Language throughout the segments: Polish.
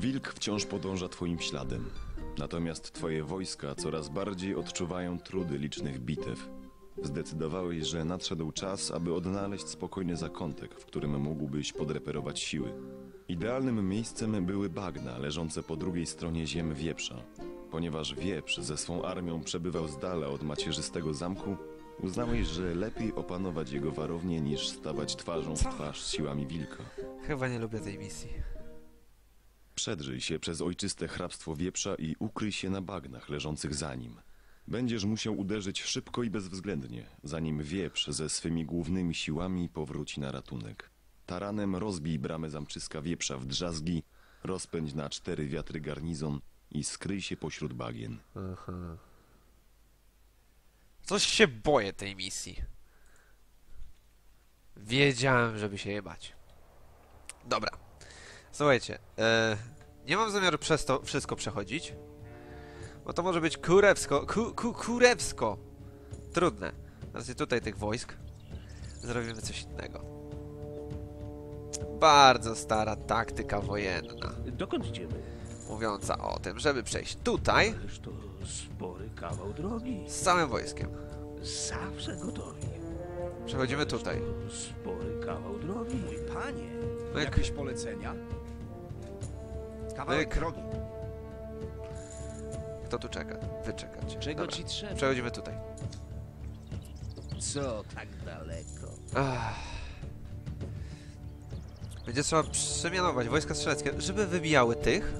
Wilk wciąż podąża twoim śladem. Natomiast twoje wojska coraz bardziej odczuwają trudy licznych bitew. Zdecydowałeś, że nadszedł czas, aby odnaleźć spokojny zakątek, w którym mógłbyś podreperować siły. Idealnym miejscem były bagna leżące po drugiej stronie ziem wieprza. Ponieważ wieprz ze swą armią przebywał z dala od macierzystego zamku, uznałeś, że lepiej opanować jego warownię niż stawać twarzą w twarz z siłami wilka. Chyba nie lubię tej misji. Przedrzyj się przez ojczyste hrabstwo wieprza i ukryj się na bagnach leżących za nim. Będziesz musiał uderzyć szybko i bezwzględnie, zanim wieprz ze swymi głównymi siłami powróci na ratunek. Taranem rozbij bramę zamczyska wieprza w drzazgi, rozpędź na cztery wiatry garnizon i skryj się pośród bagien. Aha. Coś się boję tej misji. Wiedziałem, żeby się je bać. Słuchajcie, e, nie mam zamiaru przez to wszystko przechodzić, bo to może być kurewsko, ku, ku, kurewsko trudne. Znaczy tutaj tych wojsk zrobimy coś innego. Bardzo stara taktyka wojenna, Dokąd idziemy? mówiąca o tym, żeby przejść tutaj Ależ to spory kawał drogi. z całym wojskiem. Zawsze gotowi. Przechodzimy tutaj. Spory kawał drogi. Mój panie, Myk. jakieś polecenia? Kawałek drogi. Kto tu czeka? Wy czekacie. Czego Dobra. ci trzeba? Przechodzimy tutaj. Co tak daleko? Ach. Będzie trzeba przemianować wojska strzeleckie, żeby wybijały tych,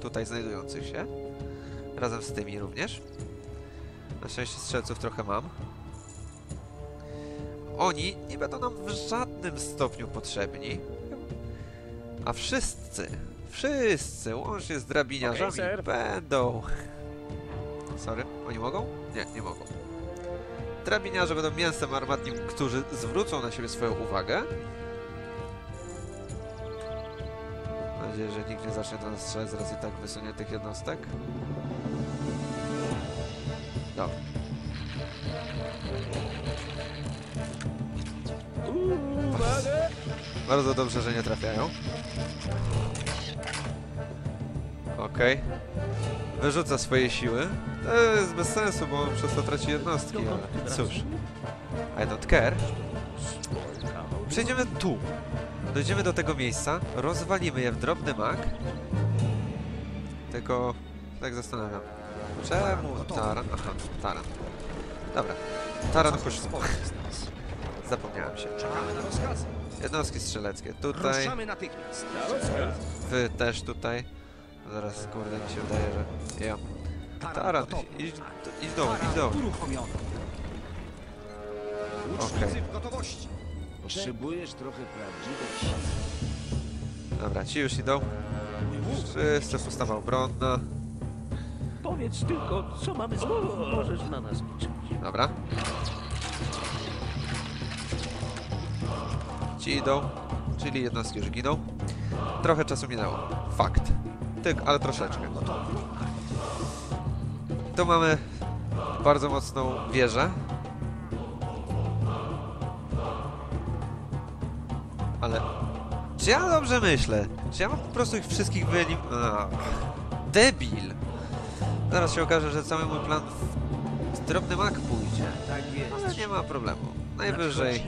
tutaj znajdujących się, razem z tymi również. Na szczęście strzelców trochę mam. Oni nie będą nam w żadnym stopniu potrzebni. A wszyscy, wszyscy, łącznie z drabiniarzami, sir. będą... Sorry, oni mogą? Nie, nie mogą. Drabiniarze będą mięsem armatnim, którzy zwrócą na siebie swoją uwagę. Mam nadzieję, że nikt nie zacznie do nas strzelać z racji tak wysuniętych jednostek. Dobra. Bardzo dobrze, że nie trafiają. Okej. Wyrzuca swoje siły. To jest bez sensu, bo on przez to traci jednostki, ale cóż. I don't care. Przejdziemy tu. Dojdziemy do tego miejsca, rozwalimy je w drobny mak. Tylko tak zastanawiam. Czemu taran? Aha, taran. Dobra. Taran poszło. Zapomniałem się. Czekamy na rozkazy. Jednostki strzeleckie tutaj. Ruszamy natychmiast. Wy też tutaj. Zaraz kurde mi się wydaje, że. Ja. Taran, idź, idź do idź do uruchomiony. Okej. Łucznicy w gotowości. Potrzebujesz trochę prawdziwej siły. Dobra, ci już idą. Wszyscy postawa obronna. Powiedz tylko, co mamy zrobić. Możesz na nas liczyć. Dobra. Ci idą, czyli jednostki już giną. Trochę czasu minęło. Fakt. Tyk, ale troszeczkę. Tu mamy bardzo mocną wieżę. Ale... Czy ja dobrze myślę? Czy ja mam po prostu ich wszystkich wyelim... Ach, Debil! Zaraz się okaże, że cały mój plan w drobny mak pójdzie. Tak Ale nie ma problemu. Najwyżej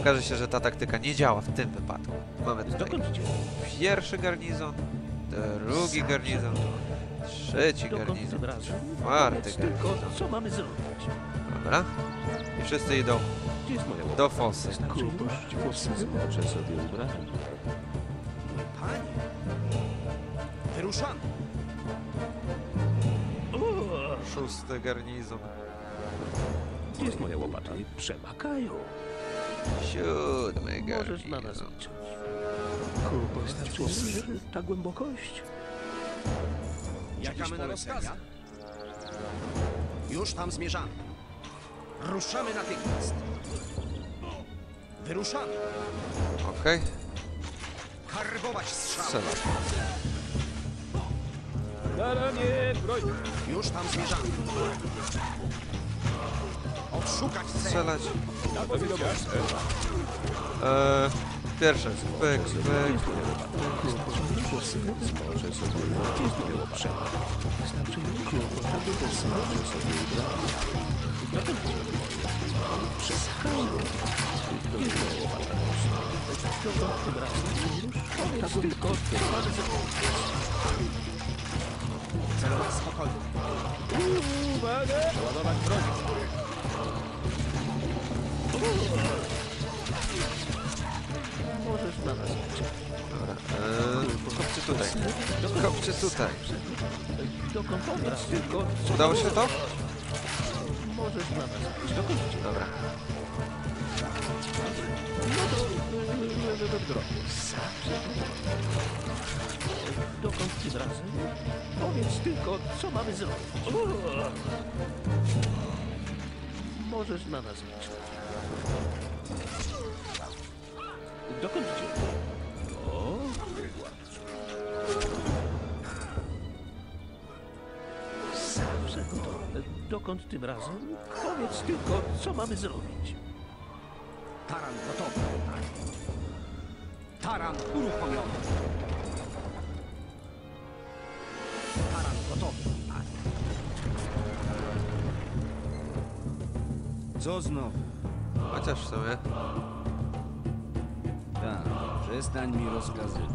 okaże się, że ta taktyka nie działa w tym wypadku. Mamy tutaj pierwszy garnizon, drugi garnizon, trzeci garnizon, czwarty garnizon. co mamy zrobić. Dobra. I wszyscy idą Gdzie jest moja do fosy. Zmoczę sobie. Mój panie. Wyruszamy. Szósty garnizon, Gdzie jest moja łopata? Przemakają. siódmy Możesz na nas garnizon. liczyć. Kupuść włosy. Ta głębokość? Czekamy na rozkazy. Już tam zmierzamy. Ruszamy natychmiast. Wyruszamy. Okej, Karbować strzał. strzelać. Na ramię, broń! Już tam zmierzamy. Odszukać cel. Strzelać. Eee, Pierwsze. Pyk, pyk. Powiedz tylko, co mamy zrobić. Celować spokojnie. Uwaga! Ładować broń. Dobra. Eee, kopcie tutaj. Kopcie tutaj. Dokąd powiedz tylko, Udało się to? możesz na nas. Dokąd? Dobra. No to yy, w drogę. Dokąd tym razem? Powiedz tylko, co mamy zrobić. Możesz na nas liczyć. Dokąd cię? O, Zawsze gotowe. Dokąd tym razem? Powiedz tylko, co mamy zrobić. Taran gotowy. Taran uruchomiony. Taran gotowy. Co znowu? Chociaż w sumie. Przestań mi rozkazywać.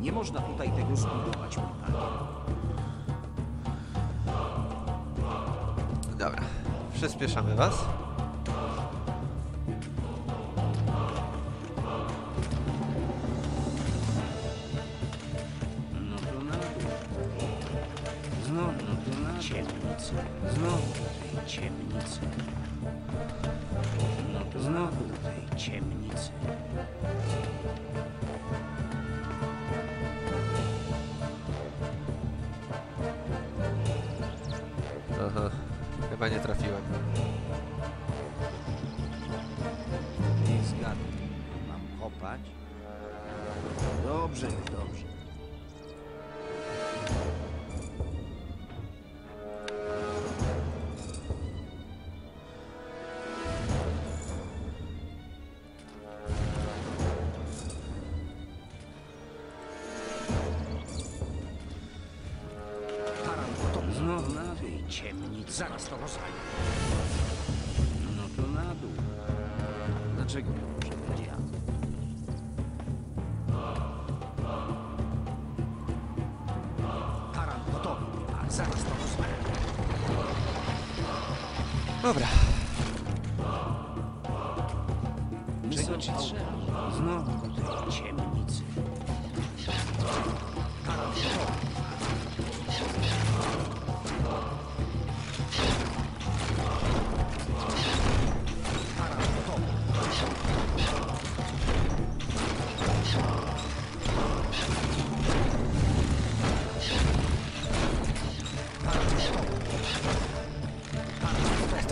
Nie można tutaj tego zbudować. Dobra. Przyspieszamy was. Dół. Ciemnicy, Znowu, tej ciemnicy, no to na znowu dół. tej ciemnicy. Zaraz to rozwali. No to na dół. Dlaczego muszę być ja? Taran gotowy. A zaraz to rozwali. Dobra.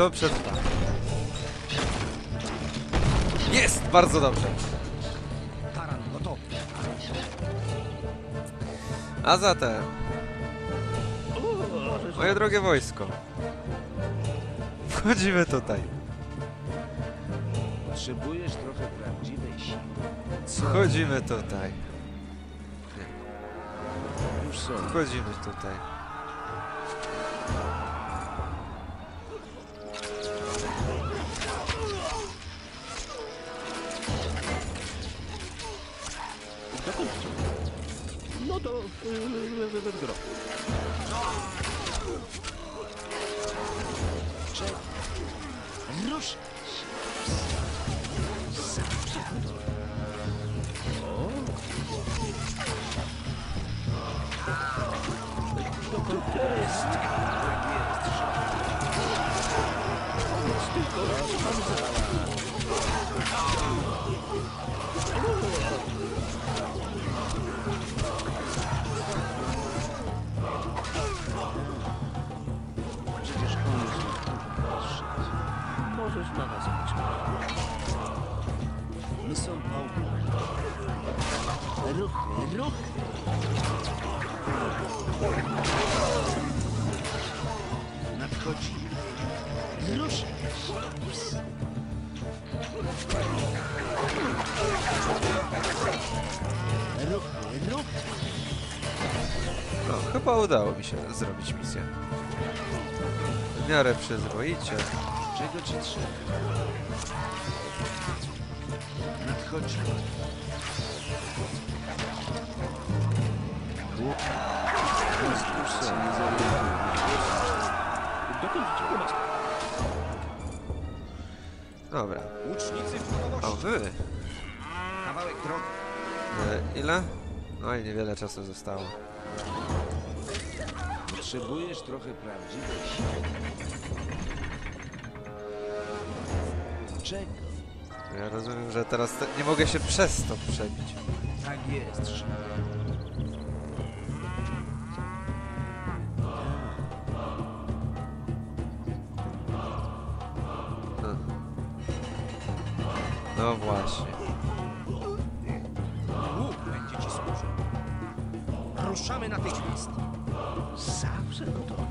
Kto przetrwa? Jest! Bardzo dobrze. A zatem, moje drogie wojsko. Wchodzimy tutaj. Potrzebujesz trochę prawdziwej siły. Wchodzimy tutaj. Wchodzimy tutaj. No to yy, w, w, w drogę. Rusz! Dokąd to jest? Tylko, co mamy zrobić. para sonuçlar. Mısır avcı. Ruh, ruh. Nadchodzi. Rusz. Ruch, ruch. No, chyba udało mi się zrobić misję. W miarę przyzwoicie. Czego ci trzeba? Nadchodzi. Rozpuszczę, nie zorientuję. Dokąd cię masz? Dobra. Łucznicy w gotowości. wy? Kawałek drogi. E, ile? No i niewiele czasu zostało. Potrzebujesz trochę prawdziwej siły. Czego? Ja rozumiem, że teraz te... nie mogę się przez to przebić. Tak jest, szef. No właśnie. Łuk będzie ci służył. Ruszamy natychmiast. Zawsze gotowy.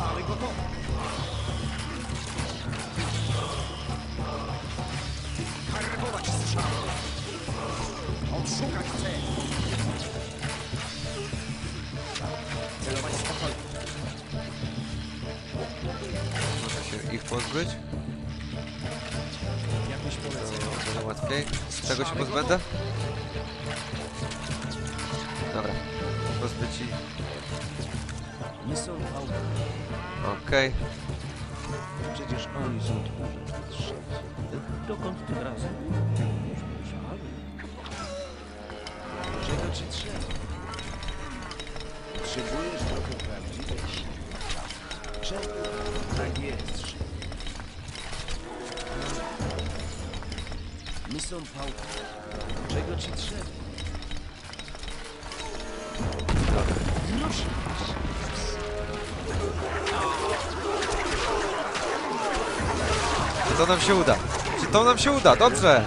Strzały gotowe. Kargować strzały. Odszukać cel. Celować spokojnie. Muszę się ich pozbyć. Jakieś polecenie. Będzie łatwiej. Czego się pozbędę? Dobra. Pozbyć ich. Nie są fałki. Okej. Przecież oni są tchórzem. Dokąd tym razem? Żal. Czego ci trzeba? Potrzebujesz trochę prawdziwej siły. Czego? Tak jest, szef. My są pałki. Czego ci trzeba? To nam się uda? Czy to nam się uda? Dobrze!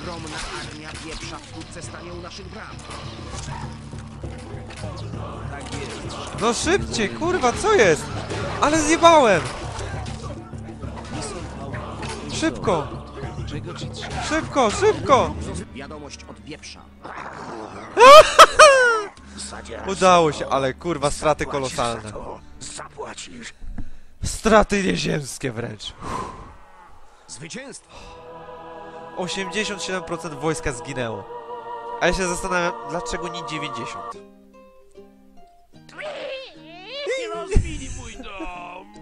Ogromna armia wieprza wkrótce stanie u naszych bram. tak. No szybciej, kurwa, co jest? Ale zjebałem! Szybko! Szybko, szybko! Wiadomość od wieprza. Udało się, ale kurwa, straty kolosalne. Zapłacisz. Straty nieziemskie wręcz. Zwycięstwo. 87% wojska zginęło. A ja się zastanawiam, dlaczego nie 90? Nie rozbili mój dom!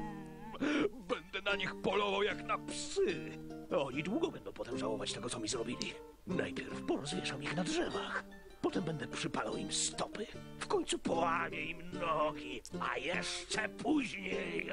Będę na nich polował jak na psy. Oni długo będą potem żałować tego, co mi zrobili. Najpierw porozwieszam ich na drzewach. Potem będę przypalał im stopy. W końcu połamię im nogi. A jeszcze później...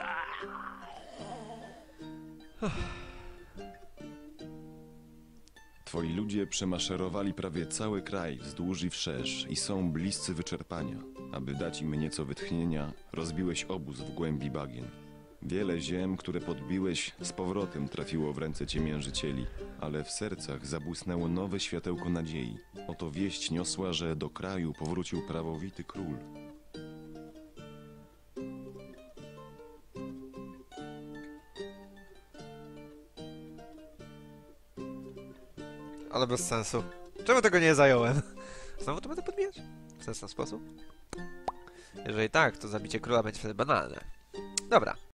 Twoi ludzie przemaszerowali prawie cały kraj wzdłuż i wszerz i są bliscy wyczerpania. Aby dać im nieco wytchnienia, rozbiłeś obóz w głębi bagien. Wiele ziem, które podbiłeś, z powrotem trafiło w ręce ciemiężycieli, ale w sercach zabłysnęło nowe światełko nadziei. Oto wieść niosła, że do kraju powrócił prawowity król. Ale bez sensu. Czemu tego nie zająłem? Znowu to będę podbijać? W sensowny sposób? Jeżeli tak, to zabicie króla będzie wtedy banalne. Dobra.